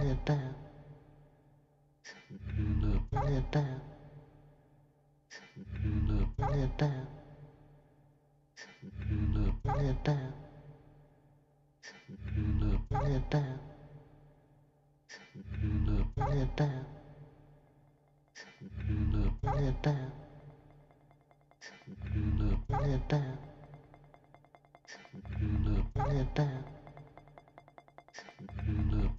Yeah.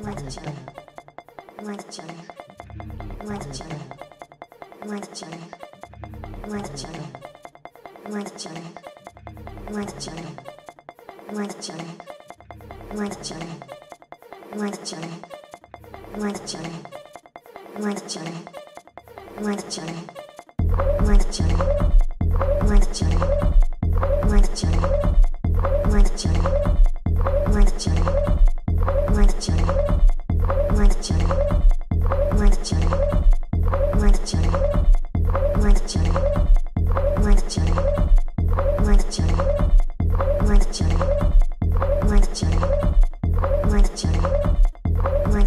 like each other, like each other, like each other, like each other, like each other, like each other, like each other, like each other, like each other, like each other, like each other, like each other, like each other, like each other, like each other, like each other.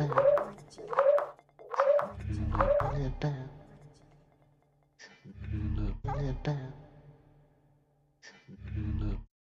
about.